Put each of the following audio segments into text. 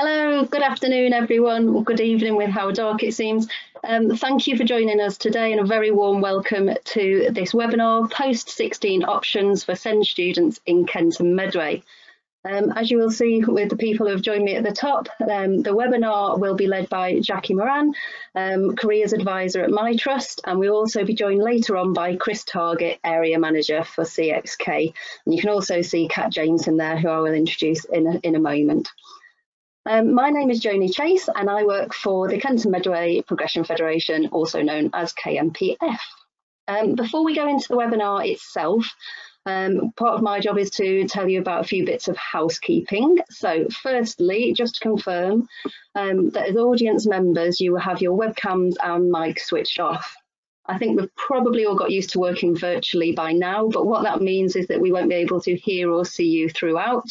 Hello, good afternoon everyone, or good evening with how dark it seems. Um, thank you for joining us today and a very warm welcome to this webinar, Post-16 Options for SEND Students in Kent and Medway. Um, as you will see with the people who have joined me at the top, um, the webinar will be led by Jacky Morán, um, Careers Advisor at MyTrust, and we'll also be joined later on by Chris Target, Area Manager for CXK. And you can also see Kat Jameson there, who I will introduce in a, in a moment. Um, my name is Joni Chase and I work for the Kent and Medway Progression Federation, also known as KMPF. Um, before we go into the webinar itself, um, part of my job is to tell you about a few bits of housekeeping. So firstly, just to confirm um, that as audience members, you will have your webcams and mic switched off. I think we've probably all got used to working virtually by now, but what that means is that we won't be able to hear or see you throughout.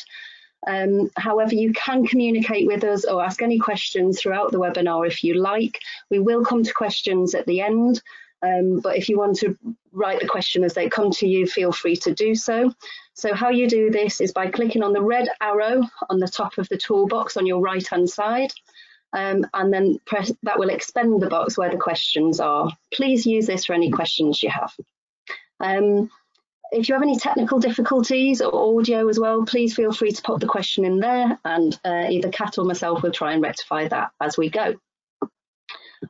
Um, however, you can communicate with us or ask any questions throughout the webinar if you like. We will come to questions at the end, um, but if you want to write the question as they come to you, feel free to do so. So how you do this is by clicking on the red arrow on the top of the toolbox on your right hand side. Um, and then press, that will expand the box where the questions are. Please use this for any questions you have. Um, if you have any technical difficulties or audio as well, please feel free to pop the question in there and uh, either Kat or myself will try and rectify that as we go.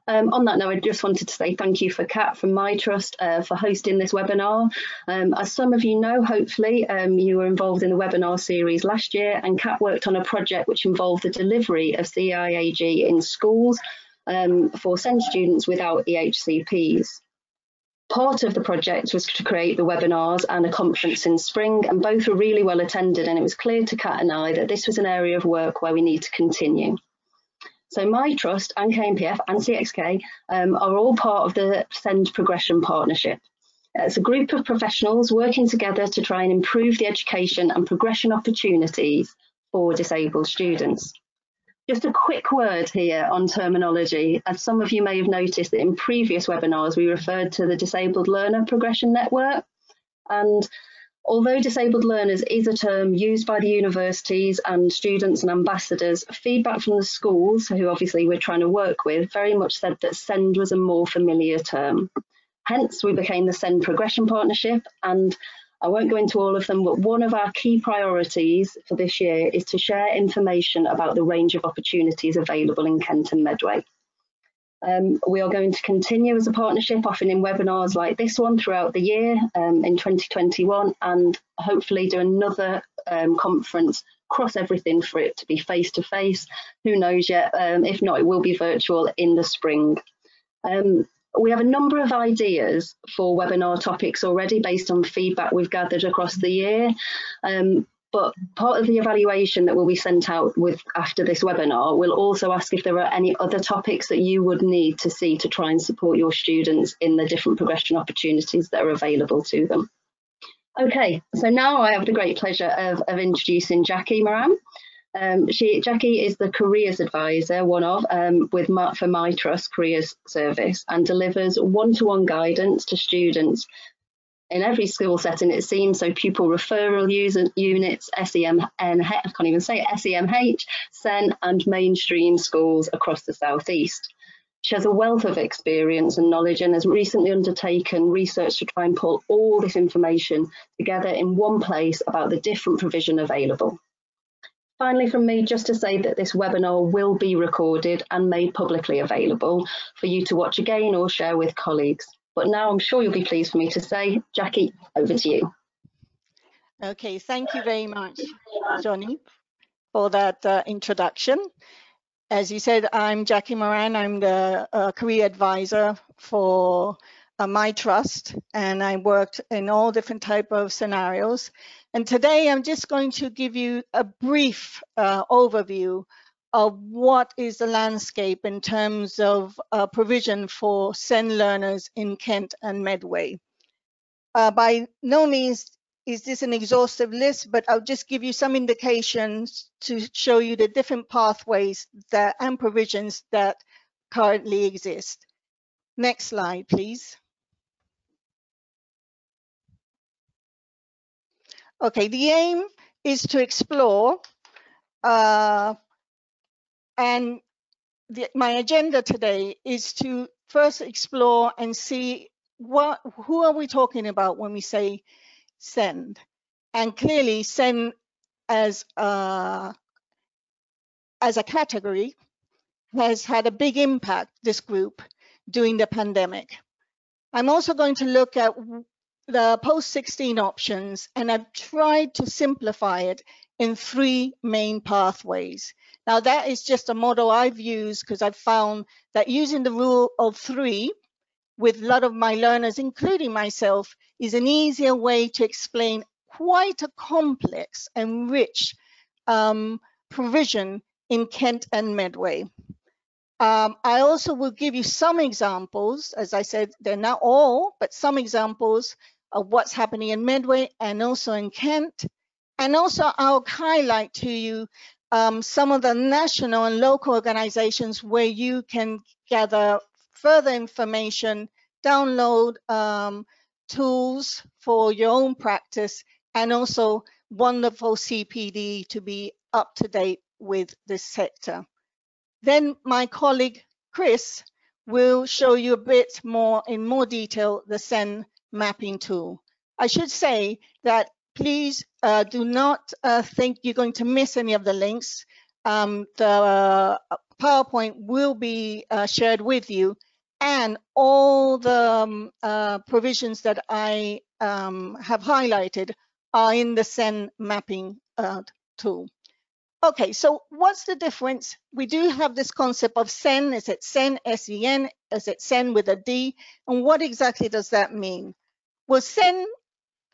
Um, on that note, I just wanted to say thank you for Kat from MyTrust uh, for hosting this webinar. Um, as some of you know, hopefully, um, you were involved in the webinar series last year and Kat worked on a project which involved the delivery of CIAG in schools um, for SEND students without EHCPs. Part of the project was to create the webinars and a conference in spring, and both were really well attended. And it was clear to Kat and I that this was an area of work where we need to continue. So MyTrust and KMPF and CXK um, are all part of the SEND Progression Partnership. It's a group of professionals working together to try and improve the education and progression opportunities for disabled students. Just a quick word here on terminology. As some of you may have noticed that in previous webinars, we referred to the Disabled Learner Progression Network. And although disabled learners is a term used by the universities and students and ambassadors, feedback from the schools, who obviously we're trying to work with, very much said that SEND was a more familiar term. Hence, we became the SEND Progression Partnership and I won't go into all of them, but one of our key priorities for this year is to share information about the range of opportunities available in Kent and Medway. Um, we are going to continue as a partnership, often in webinars like this one throughout the year um, in 2021, and hopefully do another um, conference, cross everything for it to be face to face. Who knows yet? Um, if not, it will be virtual in the spring. Um, we have a number of ideas for webinar topics already based on feedback we've gathered across the year. Um, but part of the evaluation that will be sent out with after this webinar will also ask if there are any other topics that you would need to see to try and support your students in the different progression opportunities that are available to them. Okay, so now I have the great pleasure of, of introducing Jacky Morán. Um, she, Jacky is the careers advisor, one of, um, with my, for MyTrust Careers Service and delivers one-to-one -one guidance to students in every school setting, it seems, so pupil referral user, units, SEM, I can't even say it, SEMH, SEN and mainstream schools across the southeast. She has a wealth of experience and knowledge and has recently undertaken research to try and pull all this information together in one place about the different provision available. Finally from me, just to say that this webinar will be recorded and made publicly available for you to watch again or share with colleagues. But now I'm sure you'll be pleased for me to say, Jacky, over to you. Okay, thank you very much, Johnny, for that uh, introduction. As you said, I'm Jacky Morán. I'm the uh, career advisor for uh, MyTrust, and I worked in all different type of scenarios. And today I'm just going to give you a brief uh, overview of what is the landscape in terms of uh, provision for SEND learners in Kent and Medway. Uh, by no means is this an exhaustive list, but I'll just give you some indications to show you the different pathways that and provisions that currently exist. Next slide, please. Okay, the aim is to explore uh, and the, my agenda today is to first explore and see what who are we talking about when we say send? And clearly send as a as a category has had a big impact this group during the pandemic. I'm also going to look at the post 16 options and i've tried to simplify it in three main pathways now that is just a model I've used because I've found that using the rule of three with a lot of my learners, including myself, is an easier way to explain quite a complex and rich um, provision in Kent and Medway. Um, I also will give you some examples. As I said, they're not all, but some examples of what's happening in Medway and also in Kent. And also I'll highlight to you um, some of the national and local organizations where you can gather further information, download um, tools for your own practice, and also wonderful CPD to be up to date with this sector. Then my colleague Chris will show you a bit more in more detail the SEN mapping tool. I should say that please uh, do not uh, think you're going to miss any of the links. Um, the uh, PowerPoint will be uh, shared with you and all the um, uh, provisions that I um, have highlighted are in the SEN mapping uh, tool. Okay, so what's the difference? We do have this concept of SEN. Is it SEN, S-E-N? Is it SEN with a D? And what exactly does that mean? Well, SEN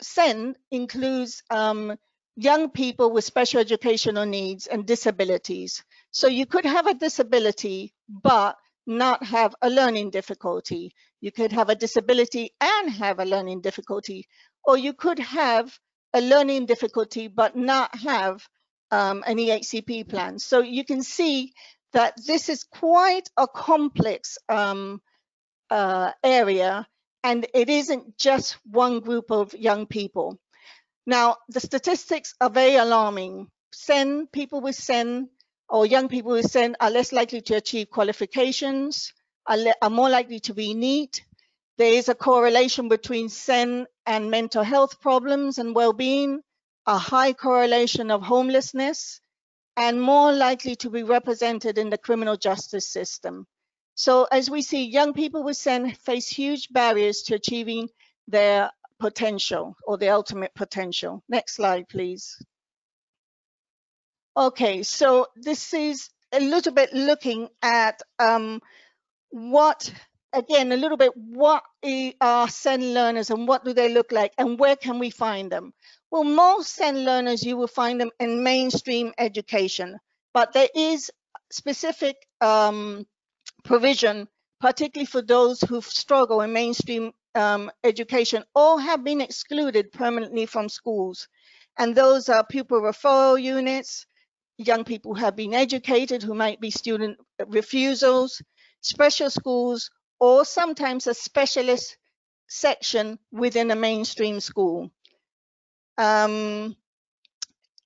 SEND includes um, young people with special educational needs and disabilities. So you could have a disability, but not have a learning difficulty. You could have a disability and have a learning difficulty, or you could have a learning difficulty, but not have um, an EHCP plan. So you can see that this is quite a complex um, uh, area and it isn't just one group of young people. Now, the statistics are very alarming. SEN, people with SEN or young people with SEN are less likely to achieve qualifications, are, are more likely to be NEET. There is a correlation between SEN and mental health problems and well-being, a high correlation of homelessness, and more likely to be represented in the criminal justice system. So as we see, young people with SEN face huge barriers to achieving their potential or the ultimate potential. Next slide, please. Okay, so this is a little bit looking at um, what, again, a little bit, what are SEN learners and what do they look like and where can we find them? Well, most SEN learners, you will find them in mainstream education, but there is specific um, provision, particularly for those who struggle in mainstream um, education or have been excluded permanently from schools. And those are pupil referral units, young people who have been educated who might be student refusals, special schools, or sometimes a specialist section within a mainstream school. Um,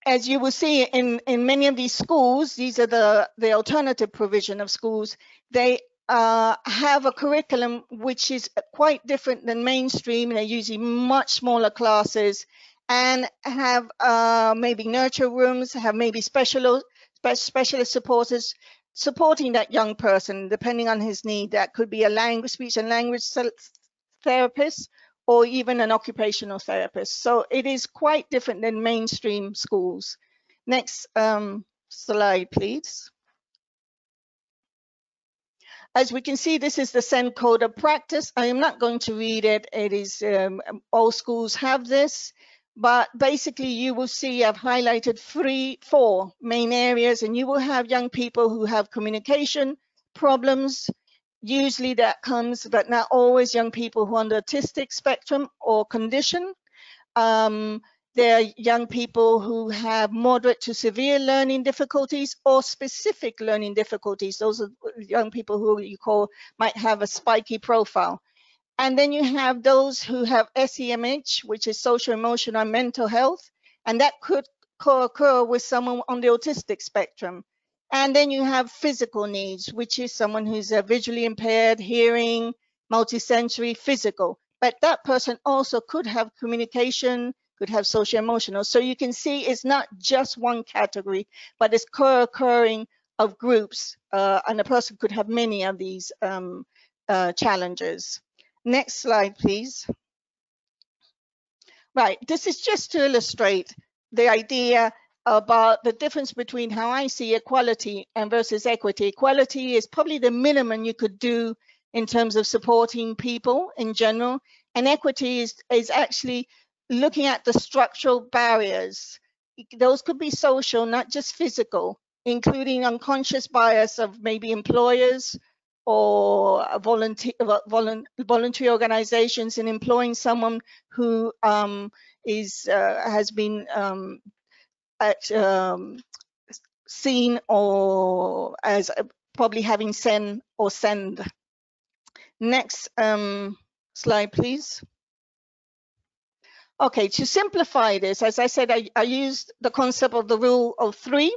as you will see in, in many of these schools, these are the, the alternative provision of schools, they uh, have a curriculum which is quite different than mainstream. They're using much smaller classes and have uh, maybe nurture rooms, have maybe special, specialist supporters supporting that young person, depending on his need. That could be a language, speech and language therapist or even an occupational therapist. So it is quite different than mainstream schools. Next um, slide, please. As we can see, this is the SEN code of practice. I am not going to read it. It is, um, all schools have this, but basically you will see I've highlighted three, four main areas, and you will have young people who have communication problems. Usually that comes, but not always, young people who are on the autistic spectrum or condition. Um, there are young people who have moderate to severe learning difficulties or specific learning difficulties. Those are young people who you call might have a spiky profile. And then you have those who have SEMH, which is social, emotional, and mental health. And that could co-occur with someone on the autistic spectrum. And then you have physical needs, which is someone who's uh, visually impaired, hearing, multisensory, physical. But that person also could have communication, could have social emotional. So you can see it's not just one category, but it's co-occurring of groups, uh, and a person could have many of these um, uh, challenges. Next slide, please. Right, this is just to illustrate the idea about the difference between how I see equality and versus equity. Equality is probably the minimum you could do in terms of supporting people in general. And equity is, is actually looking at the structural barriers. Those could be social, not just physical, including unconscious bias of maybe employers or volunteer, voluntary organizations in employing someone who um, is uh, has been um, at, um, seen or as probably having send or send. Next um, slide, please. Okay, to simplify this, as I said, I, I used the concept of the rule of three.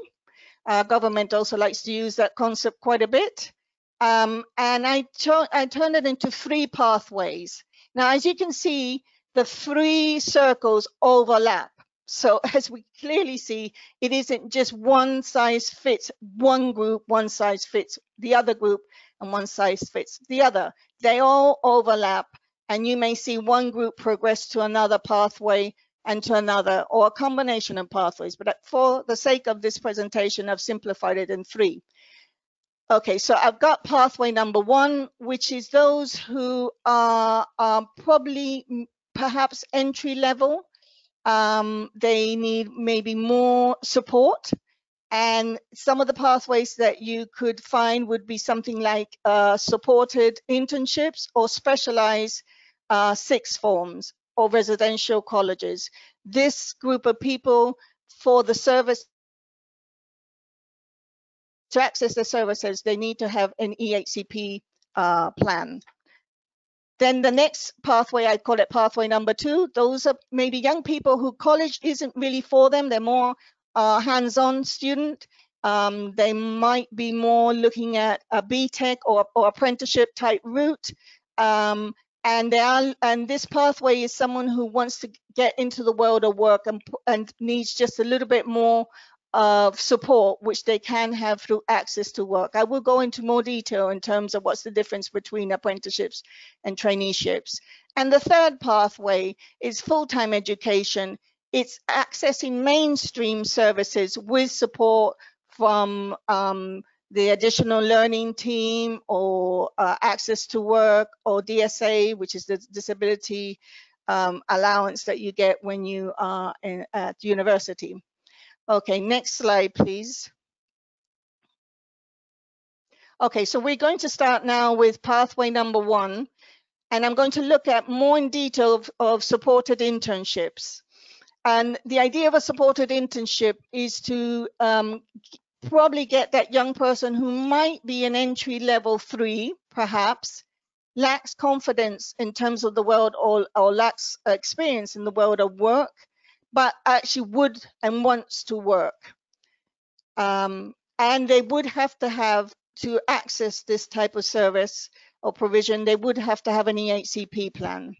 Uh, government also likes to use that concept quite a bit. Um, and I, I turned it into three pathways. Now, as you can see, the three circles overlap. So as we clearly see, it isn't just one size fits one group, one size fits the other group, and one size fits the other. They all overlap, and you may see one group progress to another pathway and to another, or a combination of pathways. But for the sake of this presentation, I've simplified it in three. Okay, so I've got pathway number one, which is those who are, are probably perhaps entry level um, they need maybe more support. And some of the pathways that you could find would be something like uh, supported internships or specialized uh, sixth forms or residential colleges. This group of people for the service to access the services, they need to have an EHCP uh, plan. Then the next pathway, I call it pathway number two. Those are maybe young people who college isn't really for them. They're more uh, hands-on student. Um, they might be more looking at a BTEC or, or apprenticeship type route. Um, and they are, and this pathway is someone who wants to get into the world of work and, and needs just a little bit more of support which they can have through access to work. I will go into more detail in terms of what's the difference between apprenticeships and traineeships. And the third pathway is full-time education. It's accessing mainstream services with support from um, the additional learning team or uh, access to work or DSA, which is the disability um, allowance that you get when you are in, at university. Okay, next slide, please. Okay, so we're going to start now with pathway number one, and I'm going to look at more in detail of, of supported internships. And the idea of a supported internship is to um, probably get that young person who might be an entry level three, perhaps, lacks confidence in terms of the world or, or lacks experience in the world of work, but actually would and wants to work. Um, and they would have to have to access this type of service or provision, they would have to have an EHCP plan.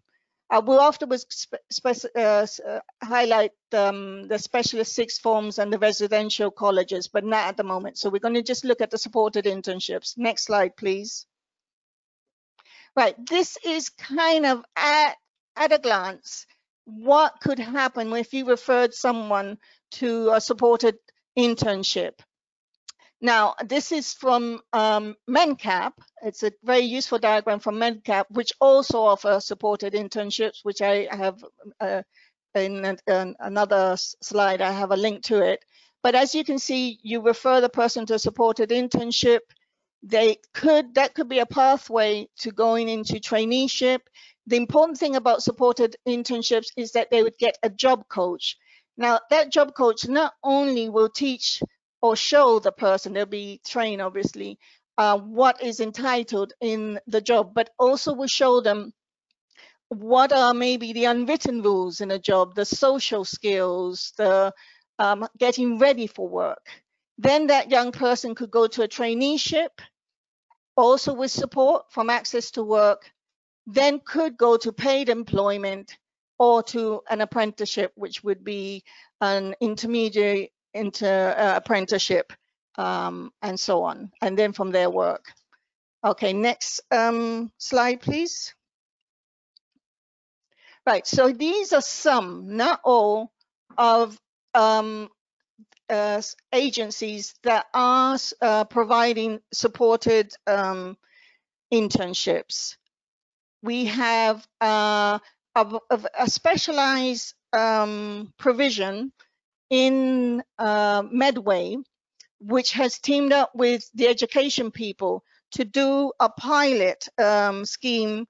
I will afterwards uh, uh, highlight um, the specialist sixth forms and the residential colleges, but not at the moment. So we're going to just look at the supported internships. Next slide, please. Right, this is kind of at, at a glance what could happen if you referred someone to a supported internship. Now, this is from um, MenCap. It's a very useful diagram from MenCap, which also offers supported internships, which I have uh, in, in another slide. I have a link to it. But as you can see, you refer the person to a supported internship. They could that could be a pathway to going into traineeship. The important thing about supported internships is that they would get a job coach. Now, that job coach not only will teach or show the person, they'll be trained obviously, uh, what is entitled in the job, but also will show them what are maybe the unwritten rules in a job, the social skills, the um, getting ready for work. Then that young person could go to a traineeship, also with support from access to work, then could go to paid employment or to an apprenticeship, which would be an intermediate into uh, apprenticeship um, and so on, and then from their work. Okay, next um, slide, please. Right, so these are some, not all, of um, uh, agencies that are uh, providing supported um, internships. We have uh, a, a, specialized um, provision in uh, Medway, which has teamed up with the education people to do a pilot um, scheme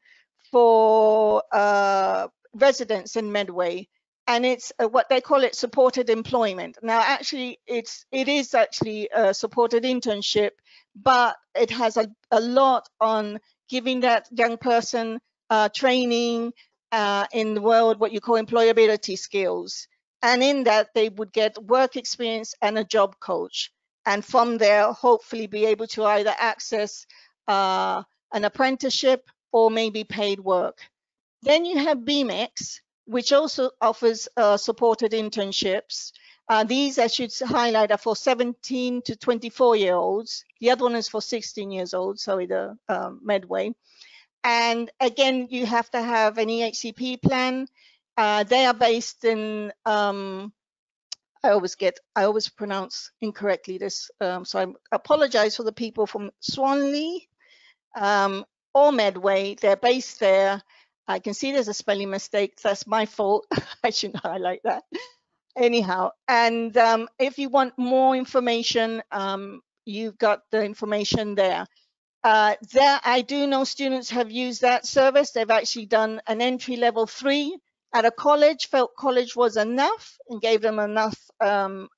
for uh, residents in Medway and it's uh, what they call it supported employment. Now, actually, it's it is actually a supported internship, but it has a, a lot on giving that young person uh, training uh, in the world what you call employability skills, and in that they would get work experience and a job coach, and from there, hopefully, be able to either access uh, an apprenticeship or maybe paid work. Then you have Bemix, which also offers uh, supported internships. Uh, these I should highlight are for 17 to 24 year olds. The other one is for 16 years old, sorry, the uh, Medway. And again, you have to have an EHCP plan. Uh, they are based in, um, I always get, I always pronounce incorrectly this, um, so I apologize for the people from Swanley um, or Medway. They're based there I can see there's a spelling mistake. That's my fault. I shouldn't highlight that. Anyhow, and um, if you want more information, um, you've got the information there. Uh, there, I do know students have used that service. They've actually done an entry level three at a college, felt college was enough and gave them enough, um,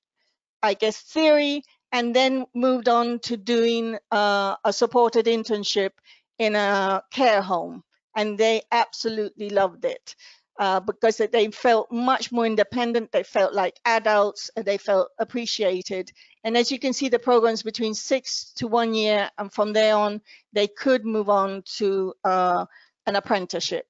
I guess, theory, and then moved on to doing uh, a supported internship in a care home and they absolutely loved it uh, because they felt much more independent. They felt like adults. And they felt appreciated. And as you can see, the programs between six to one year, and from there on, they could move on to uh, an apprenticeship.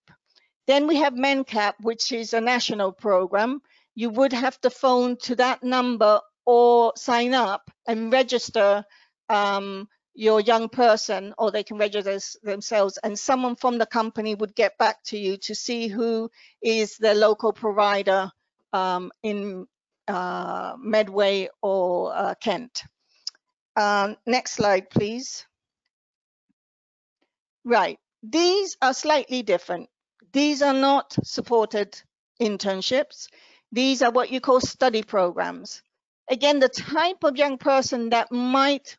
Then we have MenCap, which is a national program. You would have to phone to that number or sign up and register um, your young person or they can register themselves and someone from the company would get back to you to see who is the local provider um, in uh, Medway or uh, Kent. Um, next slide, please. Right, these are slightly different. These are not supported internships. These are what you call study programs. Again, the type of young person that might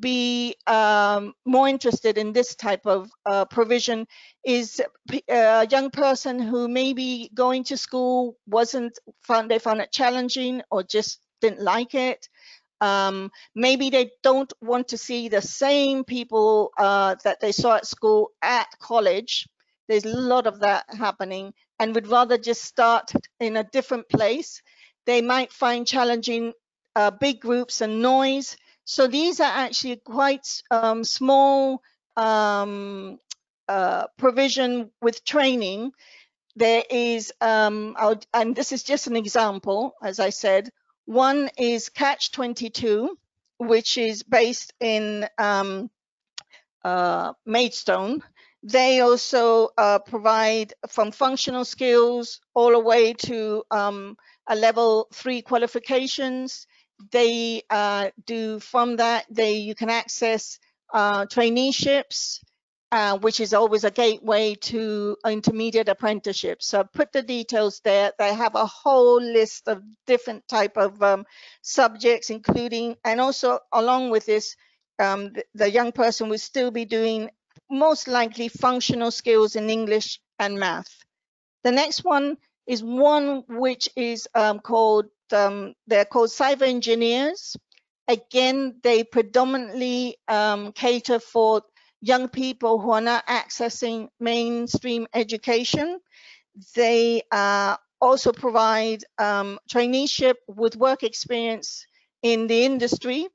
be um, more interested in this type of uh, provision is a young person who maybe going to school wasn't found they found it challenging or just didn't like it. Um, maybe they don't want to see the same people uh, that they saw at school at college. There's a lot of that happening and would rather just start in a different place. They might find challenging uh, big groups and noise so these are actually quite um, small um, uh, provision with training. There is, um, and this is just an example, as I said, one is Catch 22, which is based in um, uh, Maidstone. They also uh, provide from functional skills all the way to um, a level three qualifications they uh, do from that they you can access uh, traineeships uh, which is always a gateway to intermediate apprenticeships. So put the details there. They have a whole list of different type of um, subjects including and also along with this um, the, the young person will still be doing most likely functional skills in English and math. The next one is one which is um, called um, they're called cyber engineers. Again, they predominantly um, cater for young people who are not accessing mainstream education. They uh, also provide um, traineeship with work experience in the industry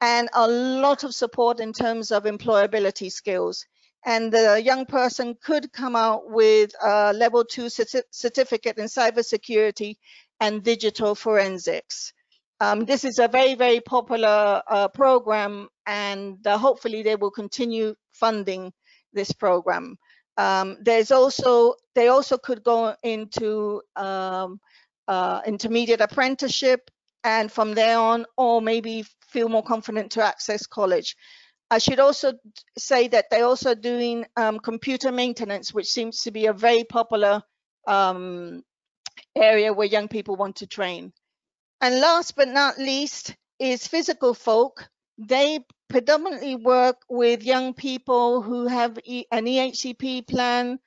and a lot of support in terms of employability skills. And the young person could come out with a level two certificate in cybersecurity and digital forensics. Um, this is a very, very popular uh, program and uh, hopefully they will continue funding this program. Um, there's also, they also could go into um, uh, intermediate apprenticeship and from there on, or maybe feel more confident to access college. I should also say that they're also doing um, computer maintenance, which seems to be a very popular um, area where young people want to train. And last but not least is physical folk. They predominantly work with young people who have an EHCP plan,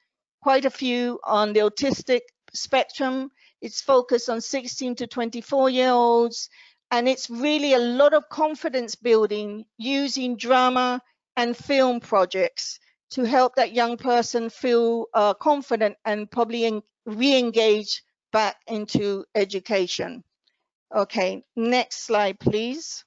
quite a few on the autistic spectrum. It's focused on 16 to 24 year olds and it's really a lot of confidence building using drama and film projects to help that young person feel uh, confident and probably re-engage back into education. Okay, next slide, please.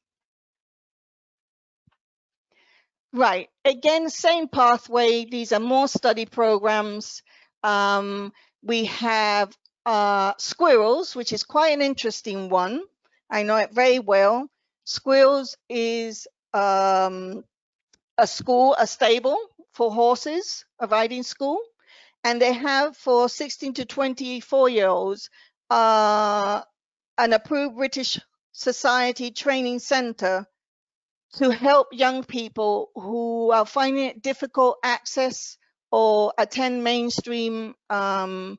Right, again, same pathway. These are more study programs. Um, we have uh, squirrels, which is quite an interesting one. I know it very well. Squirrels is um, a school, a stable for horses, a riding school. And they have for 16 to 24 year olds uh, an approved British Society training center to help young people who are finding it difficult access or attend mainstream um,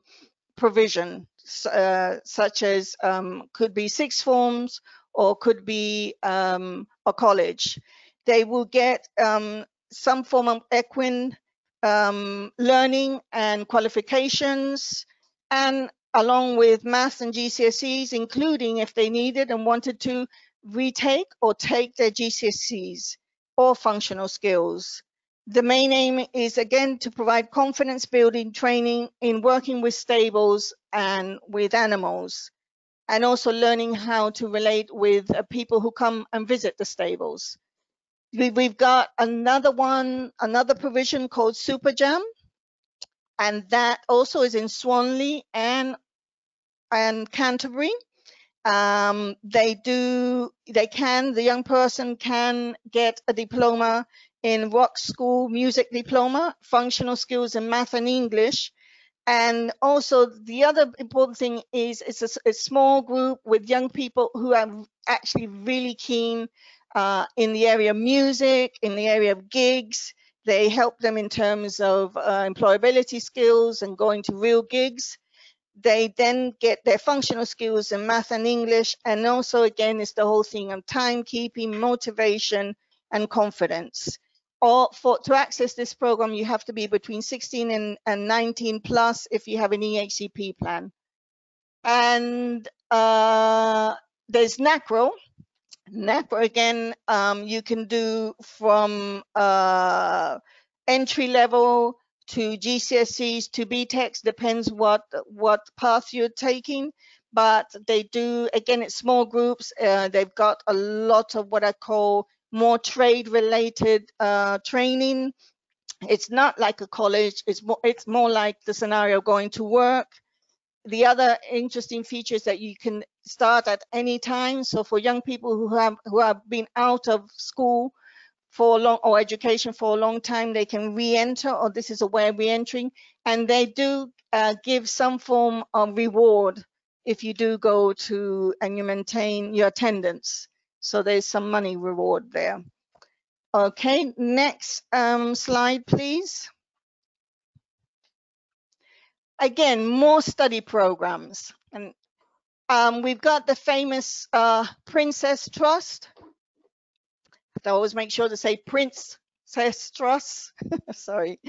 provision uh, such as um, could be sixth forms or could be um, a college. They will get um, some form of equine um, learning and qualifications and along with maths and GCSEs, including if they needed and wanted to retake or take their GCSEs or functional skills. The main aim is again to provide confidence building training in working with stables and with animals, and also learning how to relate with uh, people who come and visit the stables. We, we've got another one, another provision called Super Jam, and that also is in Swanley and and Canterbury. Um, they do, they can, the young person can get a diploma in rock school music diploma, functional skills in math and English. And also the other important thing is it's a, a small group with young people who are actually really keen uh, in the area of music, in the area of gigs. They help them in terms of uh, employability skills and going to real gigs. They then get their functional skills in math and English. And also, again, it's the whole thing of timekeeping, motivation, and confidence or for to access this program, you have to be between 16 and, and 19 plus if you have an EHCP plan. And uh, there's NACRO. Again, um, you can do from uh, entry level to GCSEs to BTECs, depends what, what path you're taking. But they do, again, it's small groups. Uh, they've got a lot of what I call more trade related uh, training. It's not like a college, it's more, it's more like the scenario going to work. The other interesting features that you can start at any time. So for young people who have who have been out of school for long or education for a long time, they can re-enter or this is a way of re-entering and they do uh, give some form of reward if you do go to and you maintain your attendance. So there's some money reward there. Okay, next um, slide, please. Again, more study programs. And um, we've got the famous uh, Princess Trust. I always make sure to say Princess Trust. Sorry.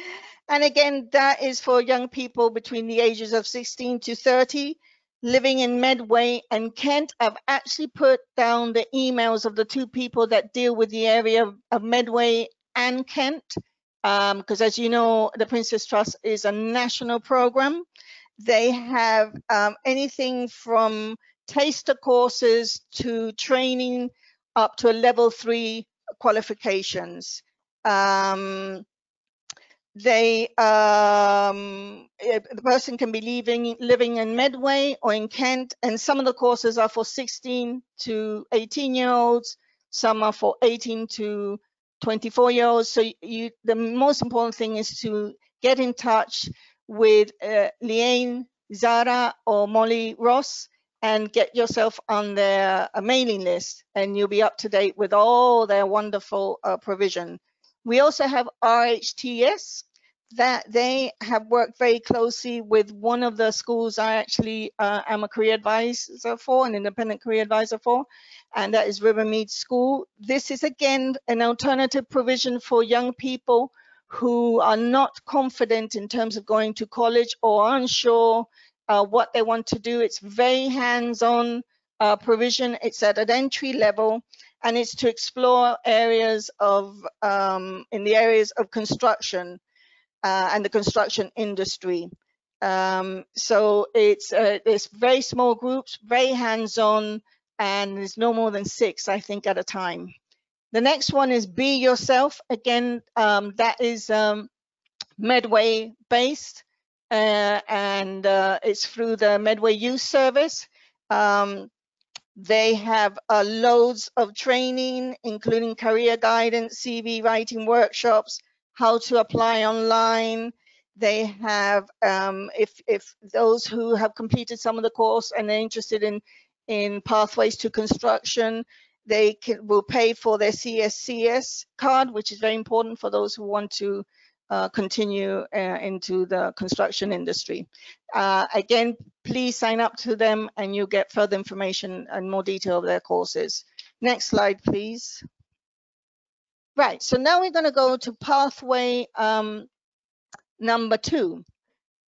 And again, that is for young people between the ages of 16 to 30 living in Medway and Kent. I've actually put down the emails of the two people that deal with the area of, of Medway and Kent, because um, as you know, the Princess Trust is a national program. They have um, anything from taster courses to training up to a level three qualifications. Um, they um, eh, the person can be living living in Medway or in Kent, and some of the courses are for 16 to 18 year olds. Some are for 18 to 24 year olds. So you, the most important thing is to get in touch with uh, Leanne, Zara, or Molly Ross and get yourself on their uh, mailing list, and you'll be up to date with all their wonderful uh, provision. We also have RHTS that they have worked very closely with one of the schools I actually uh, am a career advisor for, an independent career advisor for, and that is Rivermead School. This is again an alternative provision for young people who are not confident in terms of going to college or unsure uh, what they want to do. It's very hands-on uh, provision. It's at an entry level and it's to explore areas of, um, in the areas of construction uh, and the construction industry. Um, so it's, uh, it's very small groups, very hands-on, and there's no more than six, I think, at a time. The next one is Be Yourself. Again, um, that is um, Medway based, uh, and uh, it's through the Medway Youth Service. Um, they have uh, loads of training, including career guidance, CV writing workshops, how to apply online. They have, um, if, if those who have completed some of the course and are interested in, in pathways to construction, they can, will pay for their CSCS card, which is very important for those who want to uh, continue uh, into the construction industry. Uh, again, please sign up to them and you'll get further information and more detail of their courses. Next slide, please. Right, so now we're going to go to pathway um, number two,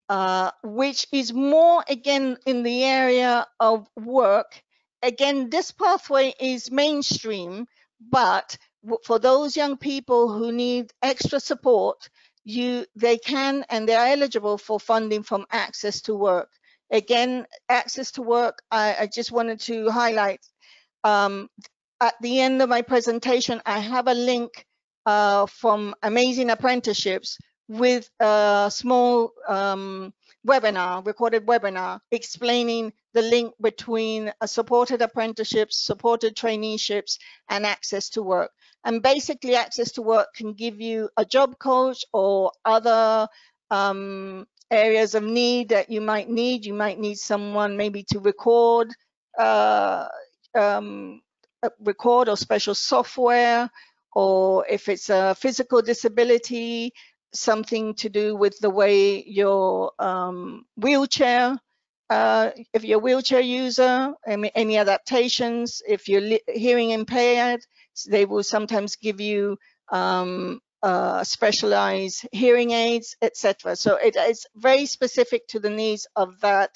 uh, which is more again in the area of work. Again, this pathway is mainstream, but for those young people who need extra support, you they can and they are eligible for funding from Access to Work. Again, Access to Work, I, I just wanted to highlight um, at the end of my presentation, I have a link uh, from Amazing Apprenticeships with a small um, webinar, recorded webinar, explaining the link between supported apprenticeships, supported traineeships, and access to work. And basically, access to work can give you a job coach or other um, areas of need that you might need. You might need someone maybe to record uh, um, record or special software, or if it's a physical disability, something to do with the way your um, wheelchair, uh, if you're a wheelchair user, any, any adaptations, if you're hearing impaired, they will sometimes give you um, uh, specialized hearing aids, etc. So it, it's very specific to the needs of that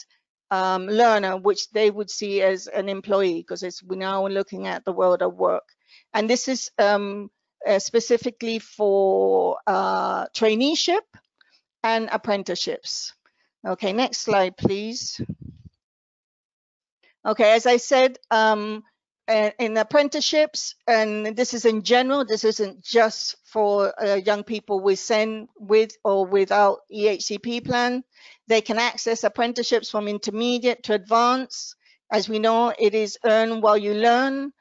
um, learner, which they would see as an employee, because we're now looking at the world of work. And this is um, uh, specifically for uh, traineeship and apprenticeships. Okay, next slide, please. Okay, as I said, um, in apprenticeships, and this is in general, this isn't just for uh, young people we send with or without EHCP plan. They can access apprenticeships from intermediate to advanced. As we know, it is earn while you learn.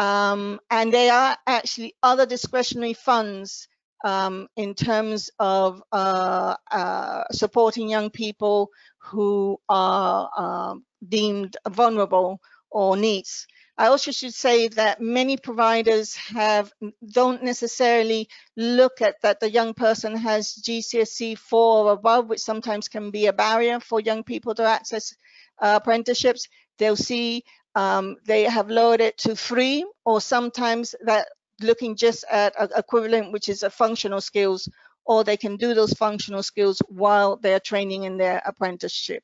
Um, and there are actually other discretionary funds um, in terms of uh, uh, supporting young people who are uh, deemed vulnerable or needs. I also should say that many providers have don't necessarily look at that the young person has GCSE 4 or above, which sometimes can be a barrier for young people to access uh, apprenticeships. They'll see um, they have lowered it to three, or sometimes that looking just at equivalent, which is a functional skills, or they can do those functional skills while they're training in their apprenticeship.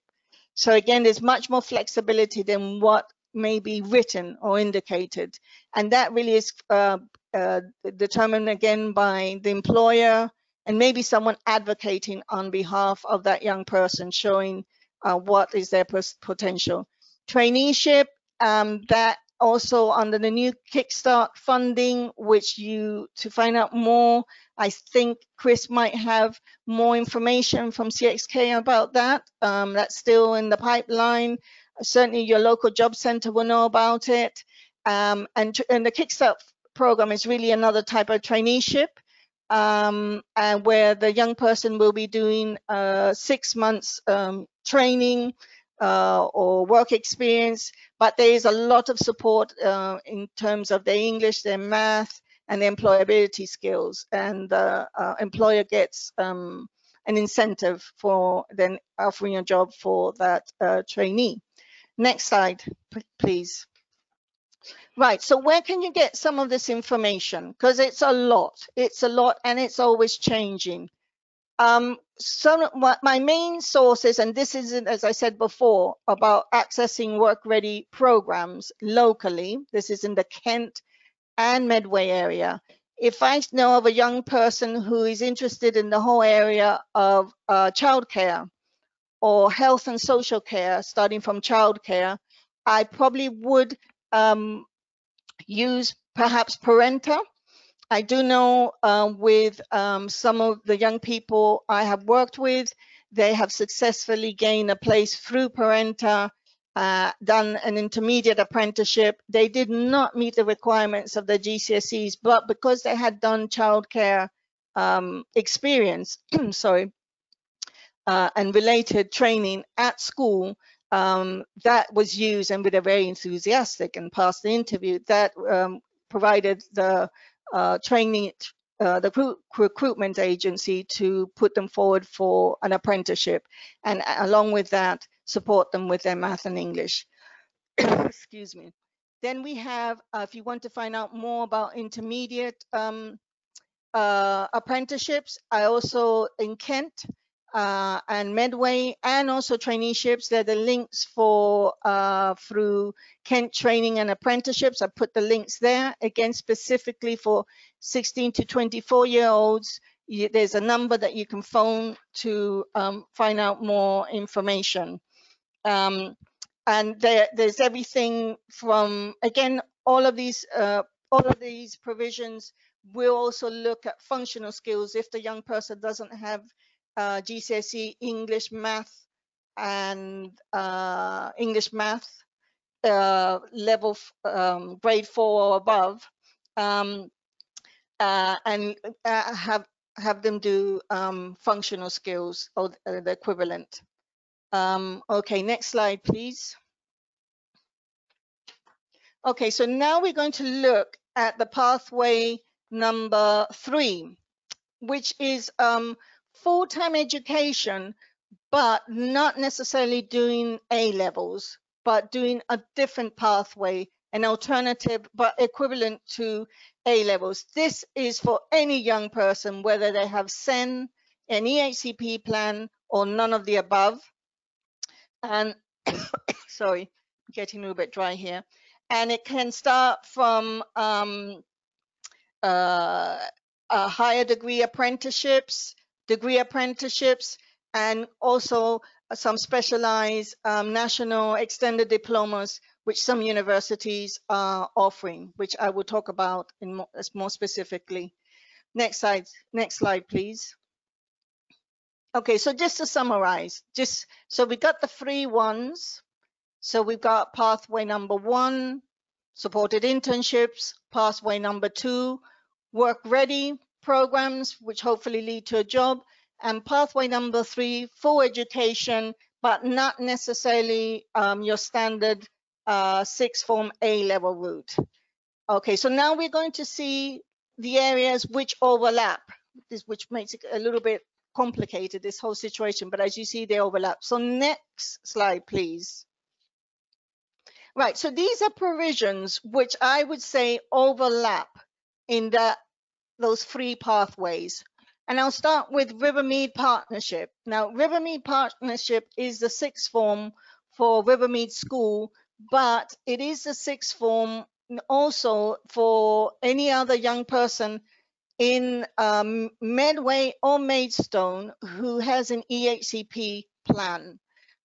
So again, there's much more flexibility than what may be written or indicated. And that really is uh, uh, determined again by the employer and maybe someone advocating on behalf of that young person, showing uh, what is their potential. Traineeship um, that also under the new Kickstart funding, which you, to find out more, I think Chris might have more information from CXK about that. Um, that's still in the pipeline. Certainly your local job center will know about it. Um, and, and the Kickstart program is really another type of traineeship um, and where the young person will be doing uh, six months um, training uh, or work experience, but there is a lot of support uh, in terms of their English, their math, and their employability skills. And the uh, employer gets um, an incentive for then offering a job for that uh, trainee. Next slide, please. Right, so where can you get some of this information? Because it's a lot, it's a lot and it's always changing. Um, some my main sources, and this isn't as I said before, about accessing work-ready programs locally. This is in the Kent and Medway area. If I know of a young person who is interested in the whole area of uh, childcare or health and social care, starting from childcare, I probably would um, use perhaps Parenta. I do know uh, with um, some of the young people I have worked with, they have successfully gained a place through Parenta, uh, done an intermediate apprenticeship. They did not meet the requirements of the GCSEs, but because they had done childcare um, experience, sorry, uh, and related training at school, um, that was used and with a very enthusiastic and passed the interview that um, provided the uh, training uh, the recruitment agency to put them forward for an apprenticeship and along with that support them with their math and English. Excuse me. Then we have, uh, if you want to find out more about intermediate um, uh, apprenticeships, I also in Kent, uh, and Medway and also traineeships. There are the links for uh, through Kent training and apprenticeships. I put the links there again specifically for 16 to 24 year olds. You, there's a number that you can phone to um, find out more information. Um, and there, there's everything from again all of these uh, all of these provisions will also look at functional skills if the young person doesn't have uh, GCSE English math and uh, English math uh, level um, grade four or above um, uh, and uh, have have them do um, functional skills or the equivalent. Um, okay, next slide, please. Okay, so now we're going to look at the pathway number three, which is um, full-time education, but not necessarily doing A levels, but doing a different pathway, an alternative, but equivalent to A levels. This is for any young person, whether they have SEN, an EHCP plan, or none of the above. And sorry, getting a little bit dry here. And it can start from um, uh, higher degree apprenticeships, degree apprenticeships, and also some specialized um, national extended diplomas, which some universities are offering, which I will talk about in more, more specifically. Next slide, next slide, please. Okay, so just to summarize, just so we got the three ones. So we've got pathway number one, supported internships, pathway number two, work ready, programs, which hopefully lead to a job. And pathway number three, full education, but not necessarily um, your standard uh, sixth form A level route. Okay, so now we're going to see the areas which overlap, this, which makes it a little bit complicated, this whole situation, but as you see, they overlap. So next slide, please. Right, so these are provisions which I would say overlap in that those three pathways. And I'll start with Rivermead Partnership. Now, Rivermead Partnership is the sixth form for Rivermead School, but it is the sixth form also for any other young person in um, Medway or Maidstone who has an EHCP plan.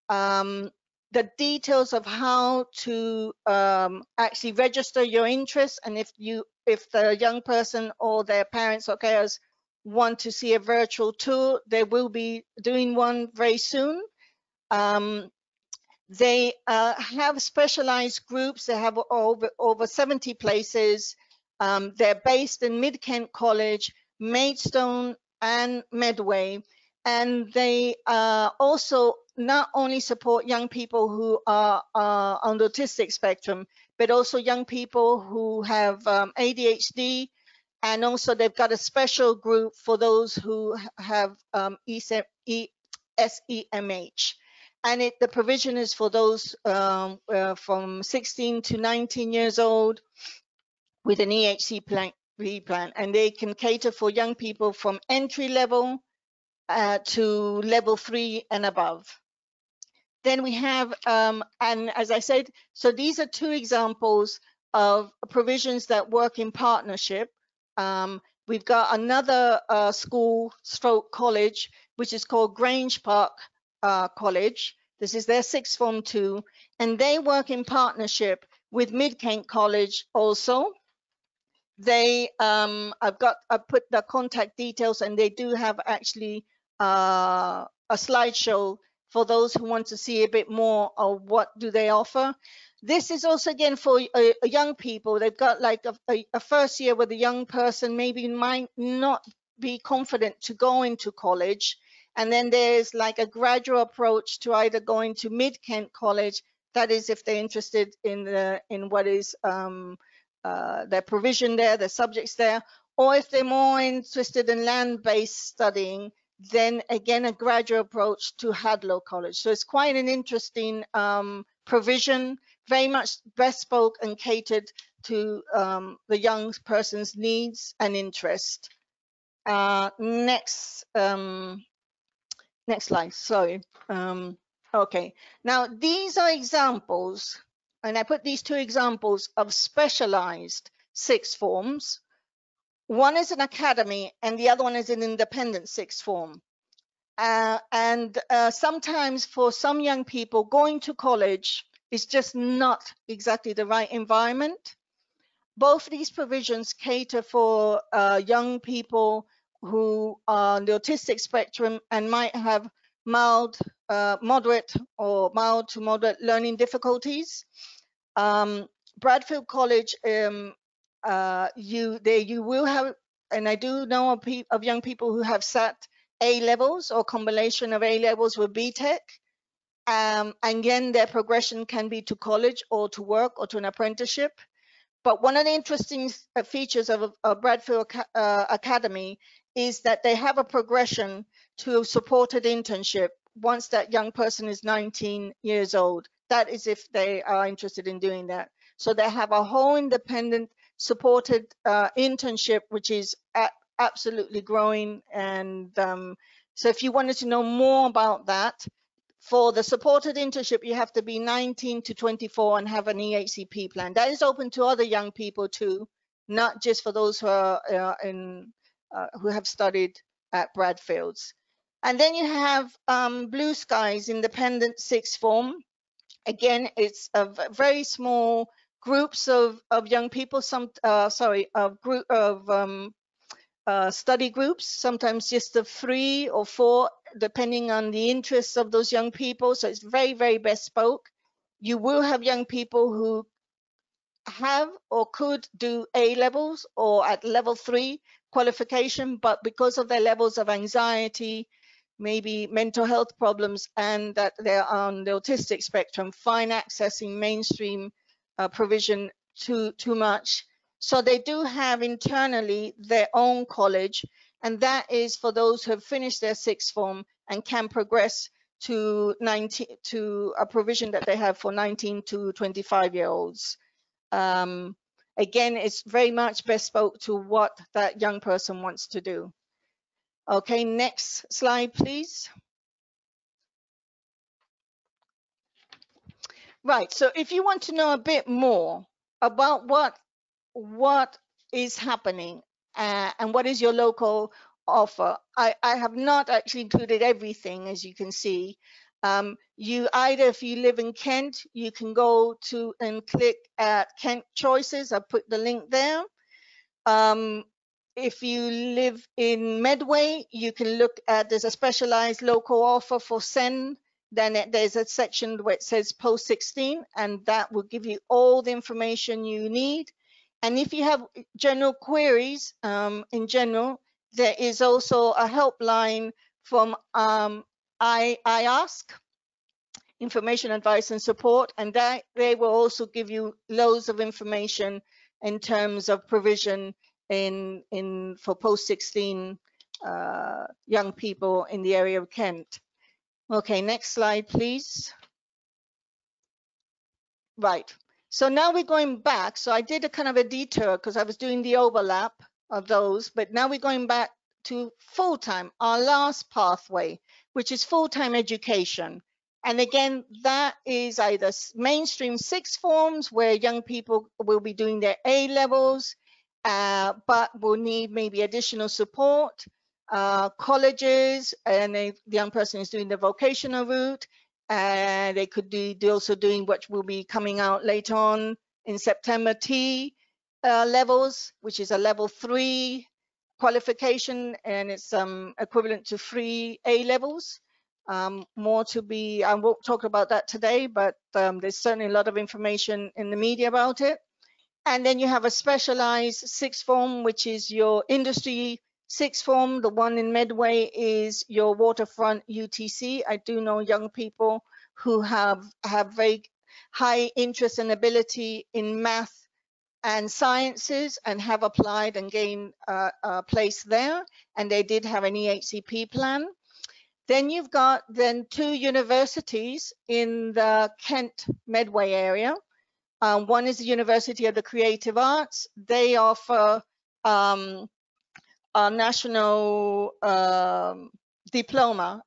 Um, the details of how to um, actually register your interest and if you if the young person or their parents or carers want to see a virtual tour they will be doing one very soon. Um, they uh, have specialized groups. They have over over 70 places. Um, they're based in mid kent college maidstone and medway. And they uh, also not only support young people who are uh, on the autistic spectrum, but also young people who have um, ADHD, and also they've got a special group for those who have um, SEMH. And it, the provision is for those um, uh, from 16 to 19 years old with an EHC plan, plan, and they can cater for young people from entry level uh, to level three and above. Then we have, um, and as I said, so these are two examples of provisions that work in partnership. Um, we've got another uh, school stroke college, which is called Grange Park uh, College. This is their sixth form two, and they work in partnership with Mid Kent College also they um i've got i put the contact details and they do have actually uh, a slideshow for those who want to see a bit more of what do they offer. This is also again for young people. They've got like a, a, a first year where the young person maybe might not be confident to go into college. And then there's like a gradual approach to either going to mid kent college that is if they're interested in the in what is um, uh, their provision there, their subjects there, or if they're more interested in land-based studying, then again a graduate approach to Hadlow College. So it's quite an interesting um, provision, very much bespoke and catered to um, the young person's needs and interest. Uh, next, um, next slide. Sorry. Um, okay. Now these are examples and I put these two examples of specialized sixth forms. One is an academy and the other one is an independent sixth form. Uh, and uh, sometimes for some young people, going to college is just not exactly the right environment. Both these provisions cater for uh, young people who are on the autistic spectrum and might have mild, uh, moderate or mild to moderate learning difficulties. Um, Bradfield College, um, uh, you there you will have, and I do know of, of young people who have sat A levels or combination of A levels with BTEC. Um, and again, their progression can be to college or to work or to an apprenticeship. But one of the interesting uh, features of, of Bradfield uh, Academy is that they have a progression to supported internship once that young person is 19 years old. That is if they are interested in doing that. So they have a whole independent supported uh, internship, which is absolutely growing. And um, so if you wanted to know more about that, for the supported internship, you have to be 19 to 24 and have an EHCP plan. That is open to other young people too, not just for those who are uh, in uh, who have studied at Bradfields. And then you have um, Blue Skies Independent Sixth Form. Again, it's a very small groups of, of young people, some uh, sorry, of group of um, uh, study groups, sometimes just the three or four, depending on the interests of those young people. So it's very, very bespoke. You will have young people who have or could do A levels or at level three qualification, but because of their levels of anxiety, maybe mental health problems, and that they're on the autistic spectrum, find accessing mainstream uh, provision too, too much. So they do have internally their own college, and that is for those who have finished their sixth form and can progress to 19 to a provision that they have for 19 to 25 year olds. Um, again, it's very much bespoke to what that young person wants to do. Okay, next slide, please. Right, so if you want to know a bit more about what what is happening uh, and what is your local offer, I, I have not actually included everything, as you can see. Um, you either, if you live in Kent, you can go to and click at Kent Choices. I put the link there. Um, if you live in Medway, you can look at, there's a specialized local offer for SEND. Then it, there's a section where it says post 16, and that will give you all the information you need. And if you have general queries um, in general, there is also a helpline from um, I, IASK, information advice and support, and that they will also give you loads of information in terms of provision in in for post 16 uh, young people in the area of Kent. Okay, next slide, please. Right. So now we're going back. So I did a kind of a detour because I was doing the overlap of those, but now we're going back to full-time, our last pathway, which is full-time education. And again, that is either mainstream six forms where young people will be doing their A levels, uh, but will need maybe additional support. Uh, colleges, and the young person is doing the vocational route, and they could do also doing what will be coming out later on in September T uh, levels, which is a level three qualification, and it's um, equivalent to three A levels. Um, more to be, I won't talk about that today, but um, there's certainly a lot of information in the media about it. And then you have a specialized sixth form, which is your industry sixth form. The one in Medway is your waterfront UTC. I do know young people who have, have very high interest and ability in math and sciences and have applied and gained uh, a place there. And they did have an EHCP plan. Then you've got then two universities in the Kent Medway area. Um, one is the University of the Creative Arts. They offer um, a national um, diploma,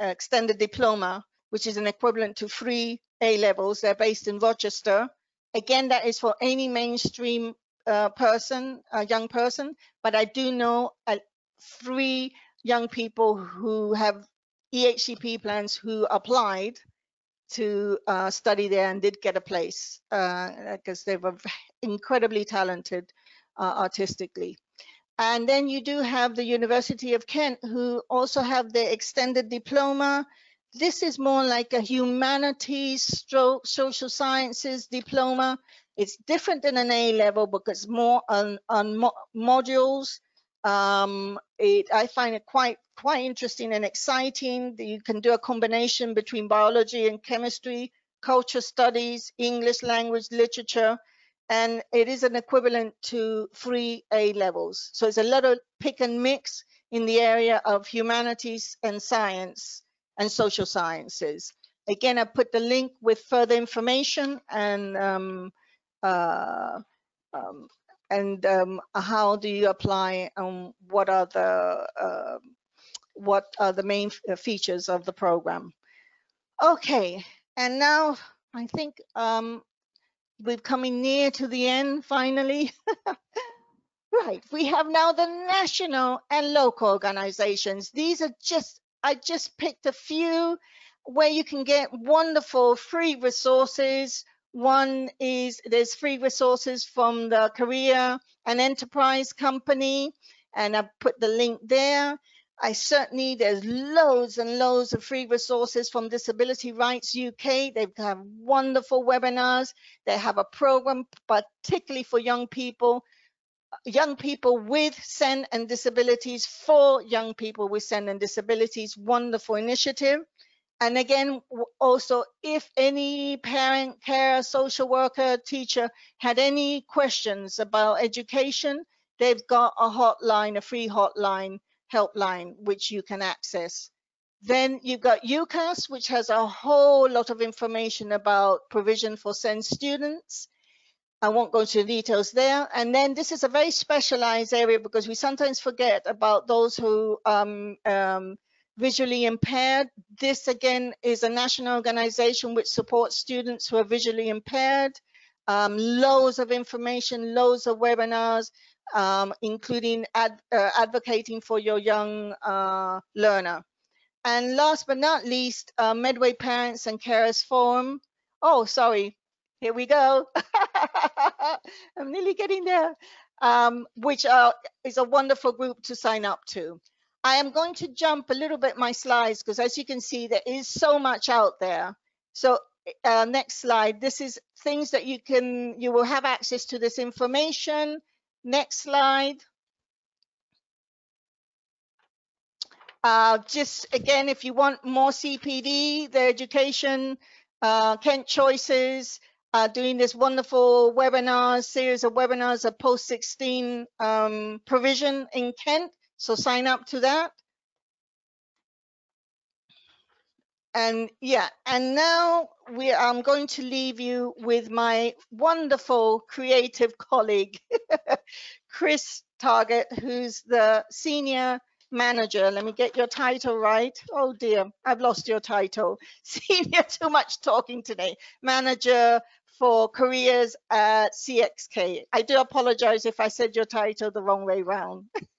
extended diploma, which is an equivalent to three A levels. They're based in Rochester. Again, that is for any mainstream uh, person, a young person, but I do know uh, three young people who have EHCP plans who applied to uh, study there and did get a place because uh, they were incredibly talented uh, artistically. And then you do have the University of Kent who also have the extended diploma. This is more like a humanities stroke social sciences diploma. It's different than an A level because more on, on mo modules. Um, it, I find it quite quite interesting and exciting. that You can do a combination between biology and chemistry, culture studies, English language, literature, and it is an equivalent to three A levels. So it's a lot of pick and mix in the area of humanities and science and social sciences. Again, I put the link with further information and um, uh, um, and um, how do you apply and what are the uh, what are the main features of the program. Okay, and now I think um, we're coming near to the end finally. right, we have now the national and local organizations. These are just, I just picked a few where you can get wonderful free resources. One is there's free resources from the Career and Enterprise Company, and I put the link there. I certainly, there's loads and loads of free resources from Disability Rights UK. They have wonderful webinars. They have a program particularly for young people, young people with SEND and disabilities for young people with SEND and disabilities. Wonderful initiative. And again, also, if any parent, care, social worker, teacher had any questions about education, they've got a hotline, a free hotline helpline, which you can access. Then you've got UCAS, which has a whole lot of information about provision for SEND students. I won't go into the details there. And then this is a very specialized area because we sometimes forget about those who um, um, visually impaired. This again is a national organization which supports students who are visually impaired. Um, loads of information, loads of webinars, um, including ad, uh, advocating for your young uh, learner. and last but not least, uh, Medway Parents and Carers Forum. Oh, sorry, here we go. I'm nearly getting there, um, which uh, is a wonderful group to sign up to. I am going to jump a little bit my slides because as you can see, there is so much out there. So uh, next slide, this is things that you can, you will have access to this information. Next slide. Uh, just again, if you want more CPD, the education, uh, Kent Choices, uh, doing this wonderful webinar series of webinars of post 16 um, provision in Kent. So sign up to that. And yeah, and now we I'm going to leave you with my wonderful creative colleague, Chris Targett, who's the senior manager. Let me get your title right. Oh dear, I've lost your title. Senior, too much talking today. Manager for careers at CXK. I do apologize if I said your title the wrong way round.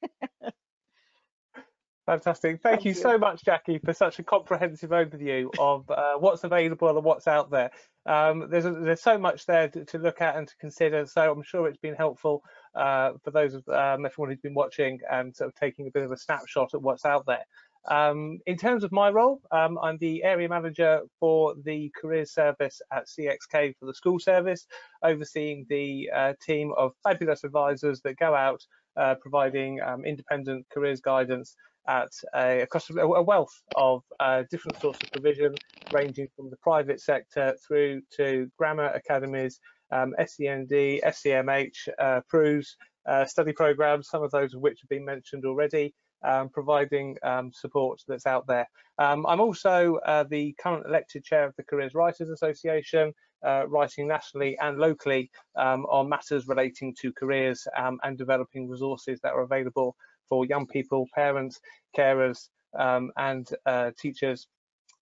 Fantastic. Thank, Thank you, you, so much, Jacky, for such a comprehensive overview of uh, what's available and what's out there. Um, there's a, there's so much there to, to, look at and to consider. So I'm sure it's been helpful uh, for those of um, everyone who's been watching and sort of taking a bit of a snapshot at what's out there. Um, in terms of my role, um, I'm the area manager for the careers service at CXK for the school service, overseeing the uh, team of fabulous advisors that go out uh, providing um, independent careers guidance at a, across a wealth of uh, different sorts of provision, ranging from the private sector through to grammar academies, um, SEND, SEMH, uh, PRUs, uh, study programs, some of those of which have been mentioned already, um, providing um, support that's out there. Um, I'm also uh, the current elected chair of the Careers Writers Association, uh, writing nationally and locally um, on matters relating to careers um, and developing resources that are available for young people, parents, carers, um, and uh, teachers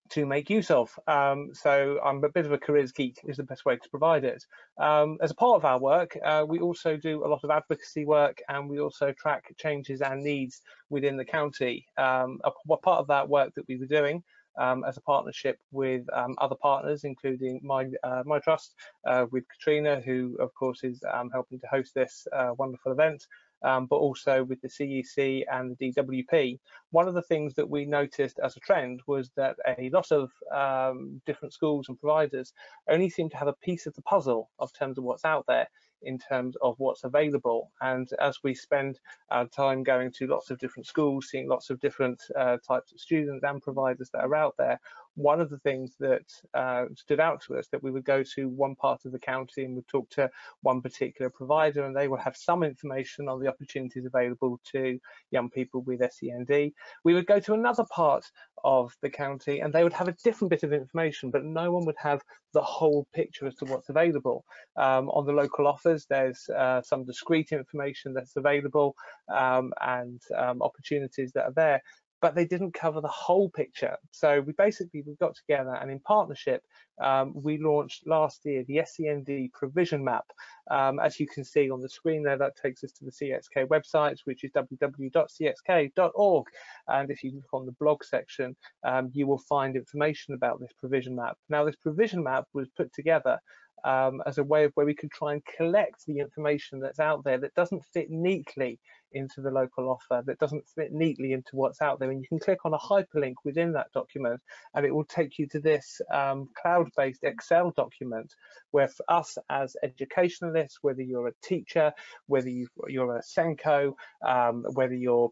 to make use of. Um, so I'm a bit of a careers geek is the best way to provide it. Um, as a part of our work, uh, we also do a lot of advocacy work and we also track changes and needs within the county. Um, a, a, part of that work that we were doing um, as a partnership with um, other partners, including my uh, MyTrust uh, with Katrina, who of course is um, helping to host this uh, wonderful event um, but also with the CEC and the DWP. One of the things that we noticed as a trend was that a lot of um, different schools and providers only seem to have a piece of the puzzle of terms of what's out there in terms of what's available. And as we spend our time going to lots of different schools, seeing lots of different uh, types of students and providers that are out there, one of the things that uh, stood out to us that we would go to one part of the county and would talk to one particular provider and they would have some information on the opportunities available to young people with SEND. We would go to another part of the county and they would have a different bit of information, but no one would have the whole picture as to what's available. Um, on the local offers, there's uh, some discrete information that's available um, and um, opportunities that are there, but they didn't cover the whole picture. So we basically we got together and in partnership um, we launched last year the SEND provision map. Um, as you can see on the screen there, that takes us to the CXK website, which is www.cxk.org. And if you look on the blog section, um, you will find information about this provision map. Now, this provision map was put together um, as a way of where we could try and collect the information that's out there that doesn't fit neatly into the local offer, that doesn't fit neatly into what's out there. And you can click on a hyperlink within that document and it will take you to this um, cloud-based Excel document where for us as educationalists, whether you're a teacher, whether you are a SENCO, um, whether you're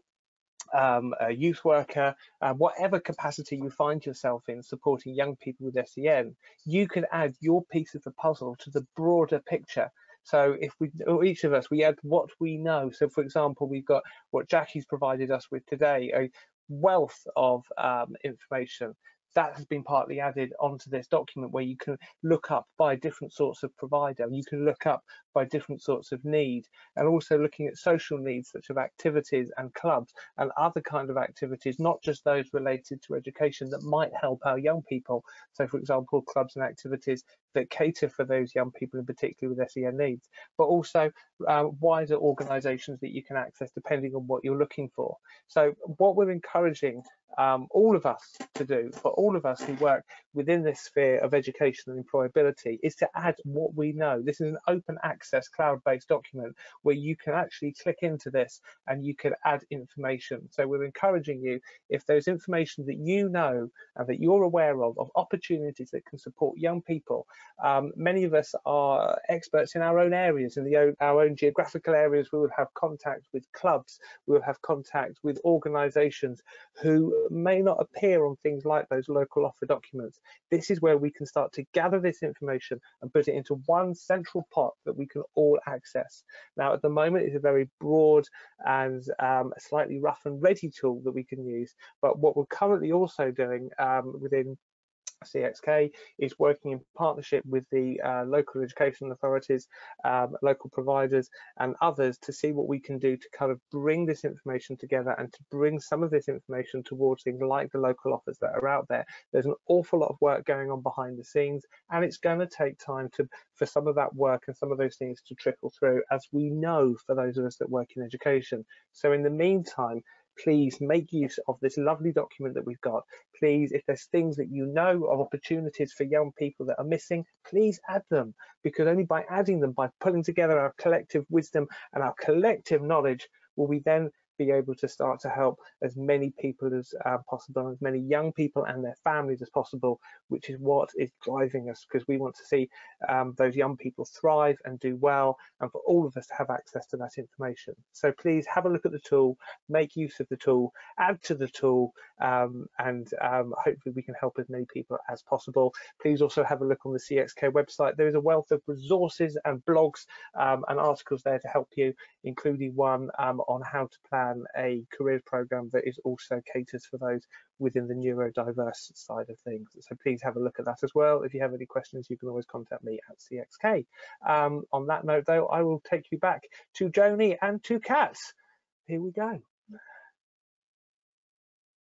um, a youth worker, uh, whatever capacity you find yourself in supporting young people with SEN, you can add your piece of the puzzle to the broader picture. So if we, each of us, we add what we know. So for example, we've got what Jacky's provided us with today, a wealth of um, information that has been partly added onto this document where you can look up by different sorts of provider. You can look up by different sorts of need and also looking at social needs such as activities and clubs and other kind of activities not just those related to education that might help our young people. So for example clubs and activities that cater for those young people in particular with SEN needs, but also uh, wider organisations that you can access depending on what you're looking for. So what we're encouraging um, all of us to do, for all of us who work within this sphere of education and employability, is to add what we know. This is an open access cloud-based document where you can actually click into this and you can add information. So we're encouraging you, if there's information that you know and that you're aware of, of opportunities that can support young people, um, many of us are experts in our own areas, in the, our own geographical areas, we will have contact with clubs, we will have contact with organisations who may not appear on things like those local offer documents. This is where we can start to gather this information and put it into one central pot that we can all access. Now, at the moment, it's a very broad and um, slightly rough and ready tool that we can use. But what we're currently also doing um, within CXK is working in partnership with the uh, local education authorities, um, local providers and others to see what we can do to kind of bring this information together and to bring some of this information towards things like the local offers that are out there. There's an awful lot of work going on behind the scenes and it's going to take time to for some of that work and some of those things to trickle through as we know for those of us that work in education. So in the meantime, please make use of this lovely document that we've got. Please, if there's things that you know of opportunities for young people that are missing, please add them because only by adding them, by pulling together our collective wisdom and our collective knowledge, will we then be able to start to help as many people as uh, possible, as many young people and their families as possible, which is what is driving us because we want to see um, those young people thrive and do well and for all of us to have access to that information. So please have a look at the tool, make use of the tool, add to the tool um, and um, hopefully we can help as many people as possible. Please also have a look on the CXK website. There is a wealth of resources and blogs um, and articles there to help you, including one um, on how to plan plan a careers program that is also caters for those within the neurodiverse side of things. So please have a look at that as well. If you have any questions, you can always contact me at CXK. Um, on that note, though, I will take you back to Joni and to Kat. Here we go.